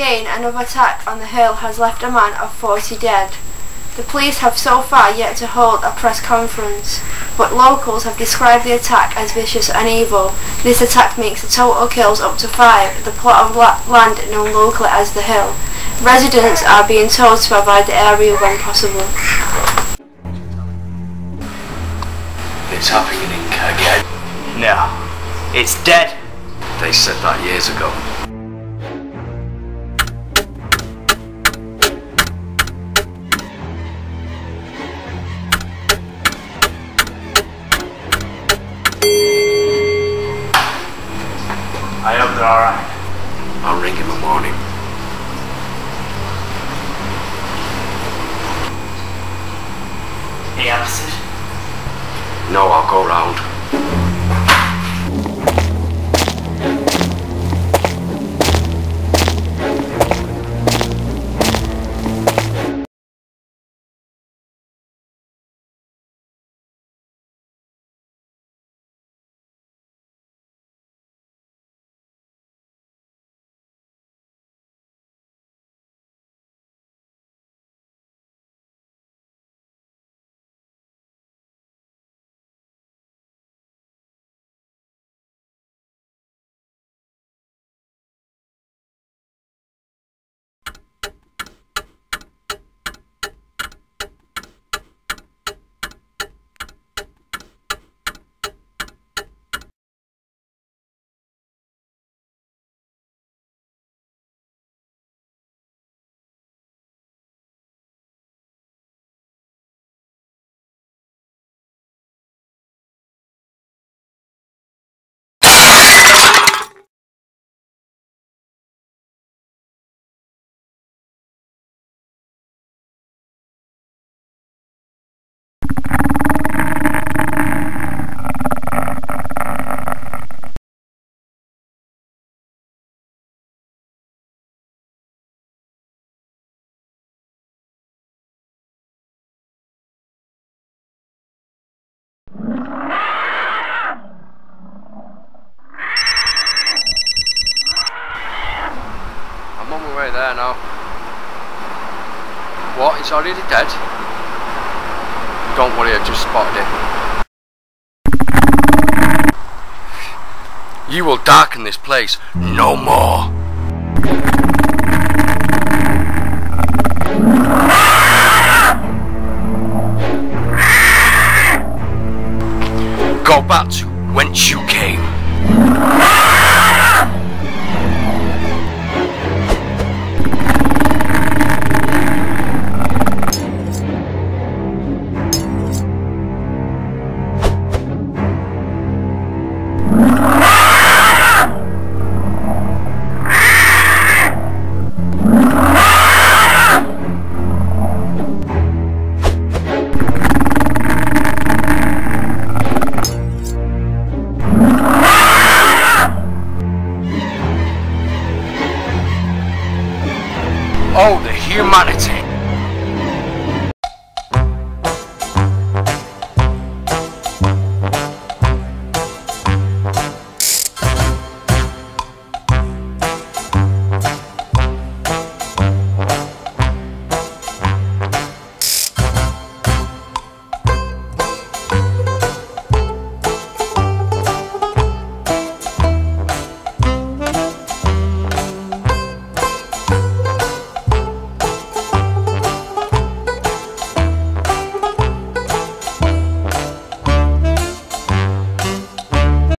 another attack on the hill has left a man of 40 dead. The police have so far yet to hold a press conference, but locals have described the attack as vicious and evil. This attack makes the total kills up to five, the plot of land known locally as the Hill. Residents are being told to avoid the area when possible. It's happening again. No. It's dead. They said that years ago. I'll ring in the morning. He answered. No, I'll go round. There now. What? It's already dead? Don't worry, I just spotted it. You will darken this place no more. Go back to whence you Oh, the humanity.